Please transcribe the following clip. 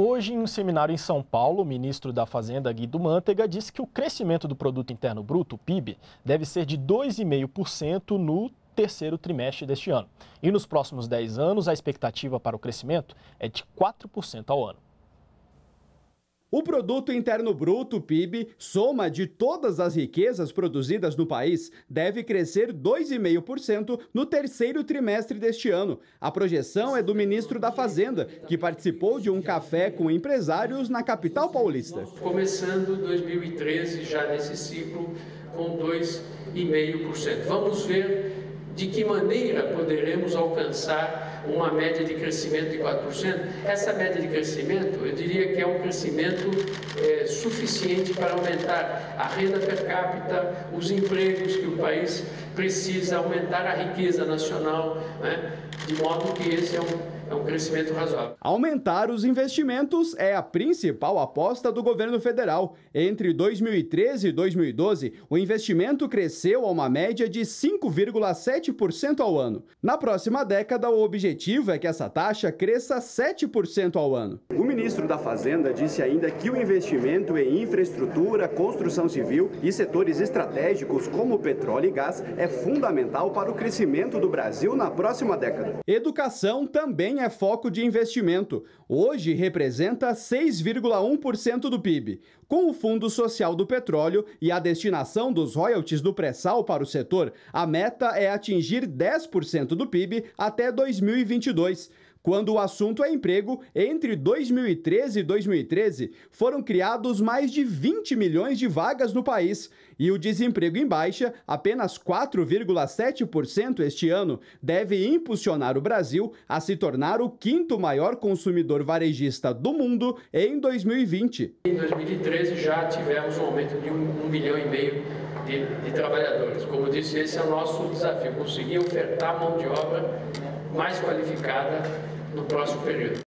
Hoje, em um seminário em São Paulo, o ministro da Fazenda, Guido Mantega, disse que o crescimento do Produto Interno Bruto, o PIB, deve ser de 2,5% no terceiro trimestre deste ano. E nos próximos 10 anos, a expectativa para o crescimento é de 4% ao ano. O produto interno bruto, PIB, soma de todas as riquezas produzidas no país, deve crescer 2,5% no terceiro trimestre deste ano. A projeção é do ministro da Fazenda, que participou de um café com empresários na capital paulista. Começando 2013 já nesse ciclo com 2,5%. Vamos ver de que maneira poderemos alcançar uma média de crescimento de 4%? Essa média de crescimento, eu diria que é um crescimento é, suficiente para aumentar a renda per capita, os empregos que o país precisa, aumentar a riqueza nacional, né? de modo que esse é um é um crescimento razoável. Aumentar os investimentos é a principal aposta do governo federal. Entre 2013 e 2012, o investimento cresceu a uma média de 5,7% ao ano. Na próxima década, o objetivo é que essa taxa cresça 7% ao ano. O ministro da Fazenda disse ainda que o investimento em infraestrutura, construção civil e setores estratégicos como petróleo e gás é fundamental para o crescimento do Brasil na próxima década. Educação também é foco de investimento. Hoje representa 6,1% do PIB. Com o Fundo Social do Petróleo e a destinação dos royalties do pré-sal para o setor, a meta é atingir 10% do PIB até 2022. Quando o assunto é emprego, entre 2013 e 2013 foram criados mais de 20 milhões de vagas no país e o desemprego em baixa, apenas 4,7% este ano, deve impulsionar o Brasil a se tornar o quinto maior consumidor varejista do mundo em 2020. Em 2013 já tivemos um aumento de um, um milhão e meio de, de trabalhadores. Como disse, esse é o nosso desafio, conseguir ofertar mão de obra mais qualificada no próximo período.